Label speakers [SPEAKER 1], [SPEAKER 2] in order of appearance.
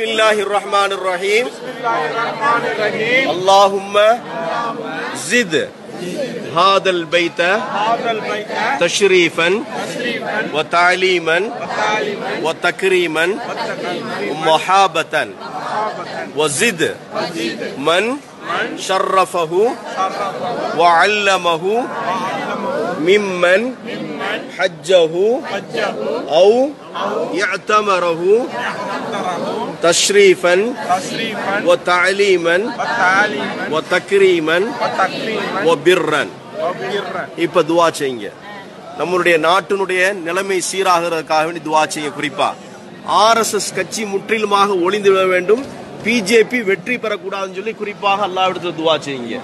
[SPEAKER 1] الله الرحمن الرحيم
[SPEAKER 2] بسم الله الرحمن الرحيم
[SPEAKER 1] اللهم زد هذا البيت
[SPEAKER 2] هذا البيت
[SPEAKER 1] تشريفا
[SPEAKER 2] تشريفا
[SPEAKER 1] وتعليما
[SPEAKER 2] وتعليما
[SPEAKER 1] وتكريما ومحابة وزد من
[SPEAKER 2] شرفه
[SPEAKER 1] وعلمه ممن حجه
[SPEAKER 2] حجه
[SPEAKER 1] أو اعتمره
[SPEAKER 2] قدره
[SPEAKER 1] تشريفا
[SPEAKER 2] تشريفا
[SPEAKER 1] وتعليما
[SPEAKER 2] وتعليما
[SPEAKER 1] وتكريما
[SPEAKER 2] وتكريما
[SPEAKER 1] وبرا
[SPEAKER 2] وبرا
[SPEAKER 1] இப்ப துவா செய்யுங்க நம்மளுடைய நாட்டினுடைய நிலைமை சீராகிறதுக்காக வேண்டி துவா செய்ய குறிப்பா ஆர்எஸ்எஸ் கட்சி முற்றிலுமாக ஒளிந்து விட வேண்டும் பிஜேபி வெற்றி பெறக்கூடாதுன்னு சொல்லி குறிப்பாக அல்லாவிடத்தில் துவா செய்யுங்க